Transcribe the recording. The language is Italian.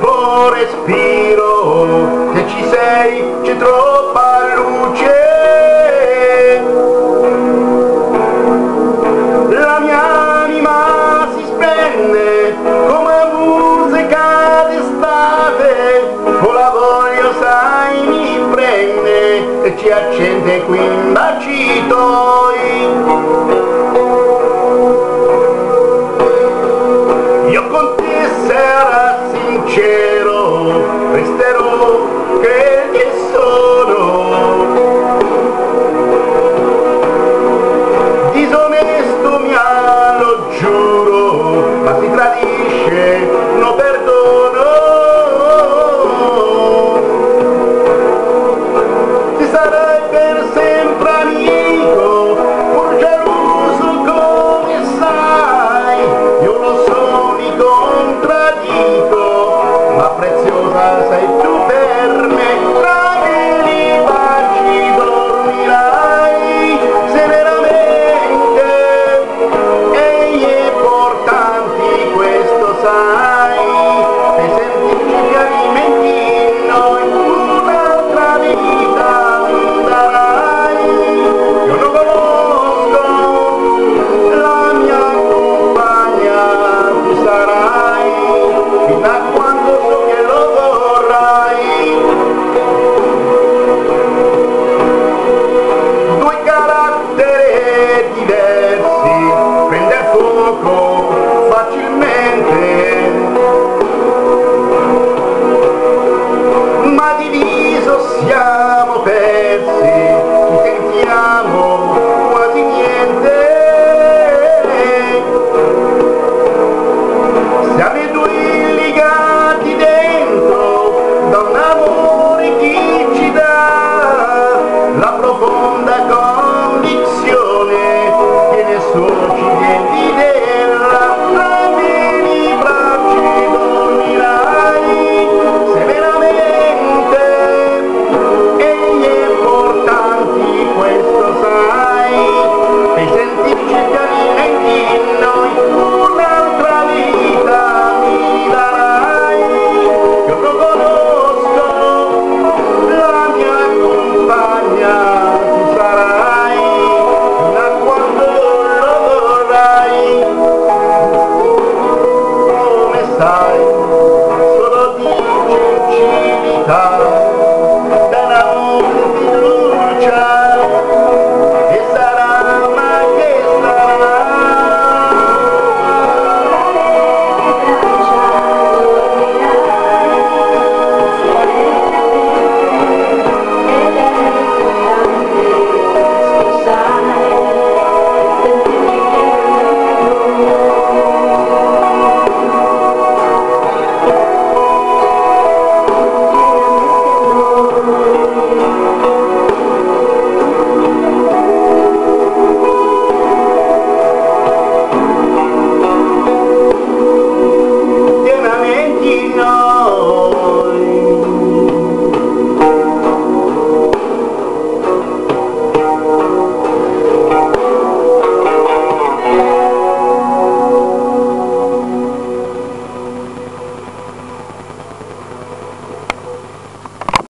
po' respiro, se ci sei c'è troppa luce. La mia anima si spenne come musica d'estate, con la voglia sai mi prende e ci accende qui un bacito. que